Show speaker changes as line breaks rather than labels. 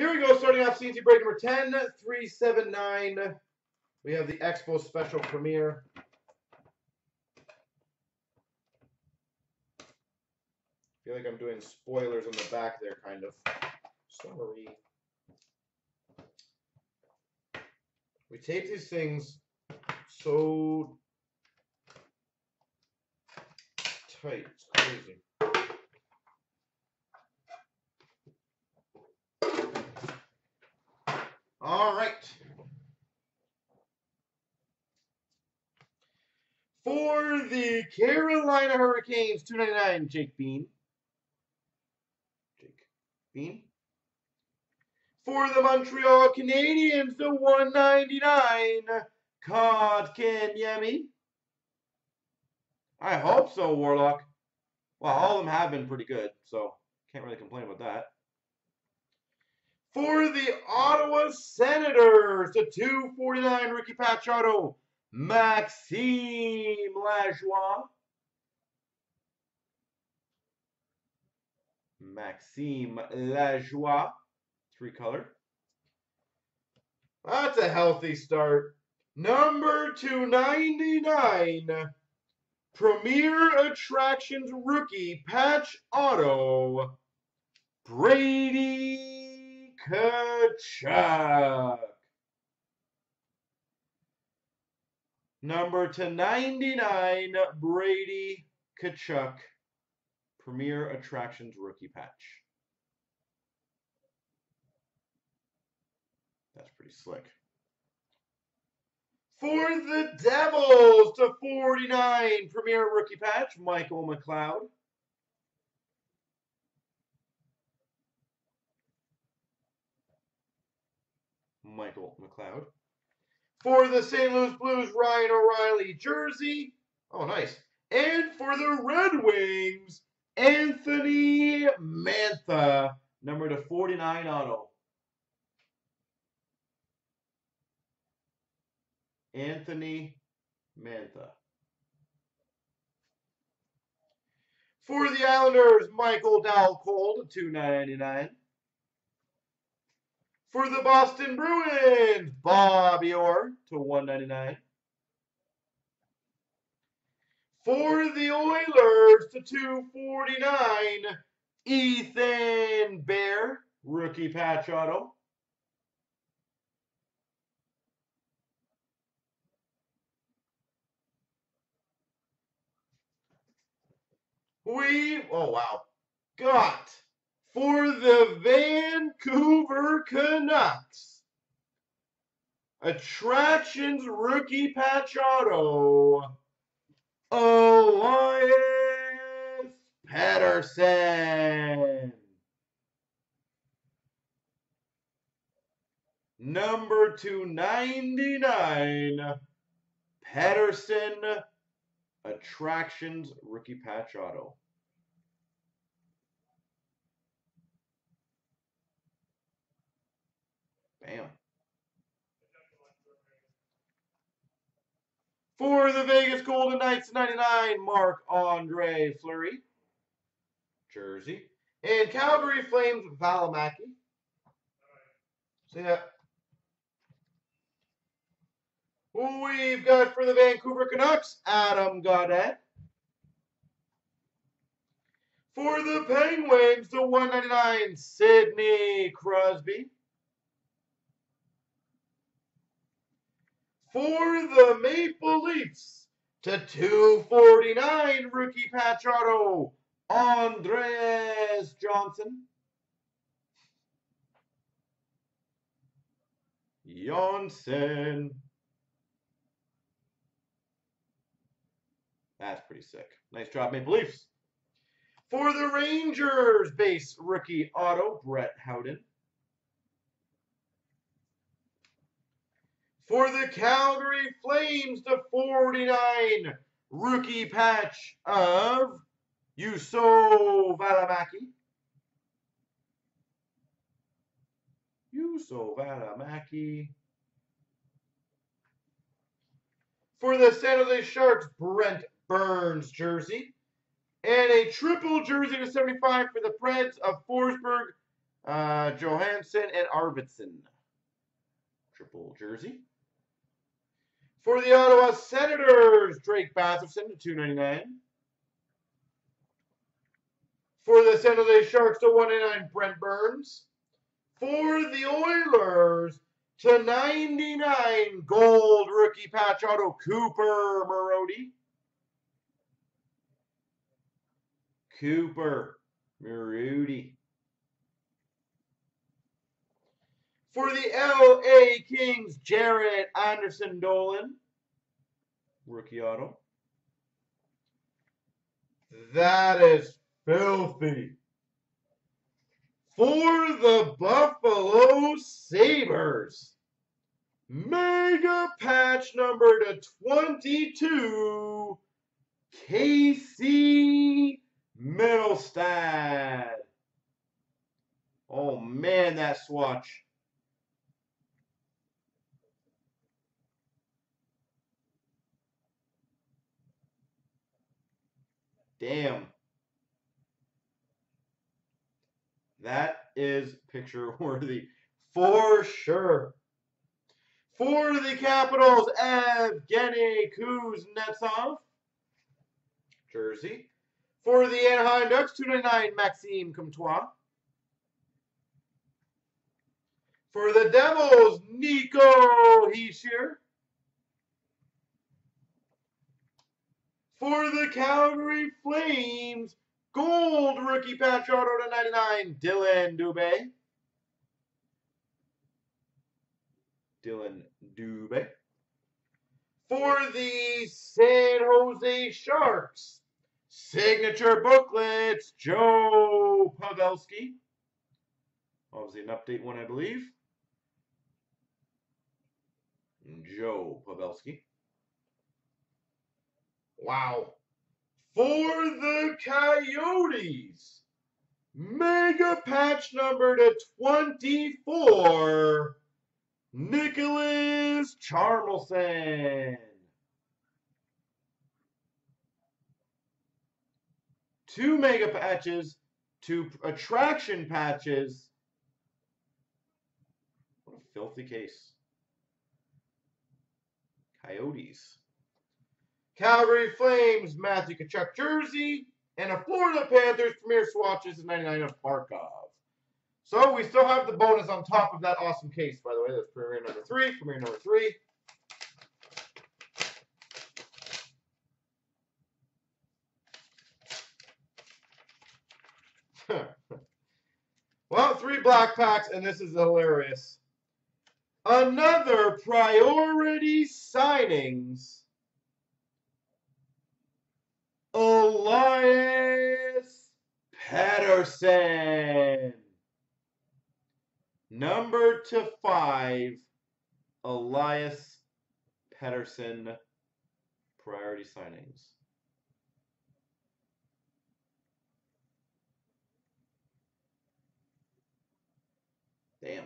Here we go, starting off CNC break number 10, 379. We have the Expo Special Premier. feel like I'm doing spoilers on the back there, kind of. Sorry. We tape these things so tight. It's crazy. All right. For the Carolina Hurricanes, 299, Jake Bean. Jake Bean. For the Montreal Canadiens, the 199, Kotkaniemi. I hope so, Warlock. Well, all of them have been pretty good, so can't really complain about that. For the Ottawa Senators, the 249 rookie patch auto, Maxime Lajoie. Maxime Lajoie, three color. That's a healthy start. Number 299, Premier Attractions rookie patch auto, Brady Tkachuk. Number to 99, Brady Tkachuk, Premier Attractions rookie patch. That's pretty slick. For the Devils to 49, Premier rookie patch, Michael McLeod. Michael McLeod. For the St. Louis Blues, Ryan O'Reilly jersey. Oh, nice. And for the Red Wings, Anthony Mantha, number to 49 auto. Anthony Mantha. For the Islanders, Michael Dal Colle, 299. For the Boston Bruins, Bobby Orr to 199. For the Oilers to 249, Ethan Bear, rookie patch auto. We, oh wow, got for the Vancouver Canucks. Attractions rookie patch auto. Elias Pettersson. Number 299, Pettersson Attractions rookie patch auto. Bam. For the Vegas Golden Knights 99, Marc Andre Fleury. Jersey. And Calgary Flames, Valimaki. See that? We've got for the Vancouver Canucks, Adam Gaudette. For the Penguins, the 199, Sidney Crosby. For the Maple Leafs, to 249, rookie patch auto, Andreas Johnson. Johnsson. That's pretty sick. Nice job, Maple Leafs. For the Rangers, base rookie auto, Brett Howden. For the Calgary Flames, the 49 rookie patch of Juuso Valimaki. Juuso Valimaki. For the San Jose Sharks, Brent Burns jersey. And a triple jersey to 75 for the Preds of Forsberg, uh, Johansson, and Arvidsson. Triple jersey. For the Ottawa Senators, Drake Batherson to 299. For the San Jose Sharks to 199, Brent Burns. For the Oilers to 99, gold rookie patch auto, Cooper Marody. Cooper Marody. For the LA Kings, Jaret Anderson Dolan. Rookie auto. That is filthy. For the Buffalo Sabres, Mega Patch number to 22, Casey Mittelstadt. Oh man, that swatch. Damn. That is picture worthy for sure. For the Capitals, Evgeny Kuznetsov. Jersey. For the Anaheim Ducks, 299, Maxime Comtois. For the Devils, Nico Hischier. For the Calgary Flames, gold rookie patch auto to 99, Dillon Dubé. Dillon Dubé. For the San Jose Sharks, signature booklets, Joe Pavelski. Obviously an update one, I believe. Joe Pavelski. Wow. For the Coyotes, mega patch number to 24, Nicholas Charmelson. Two mega patches, two attraction patches. What a filthy case. Coyotes. Calgary Flames, Matthew Tkachuk jersey, and a Florida Panthers Premier Swatches of 99 of Barkov. So we still have the bonus on top of that awesome case, by the way. That's Premier number three, Premier number three. well, three black packs, and this is hilarious. Another priority signings Elias Pettersson. Number to five, Elias Pettersson priority signings. Damn.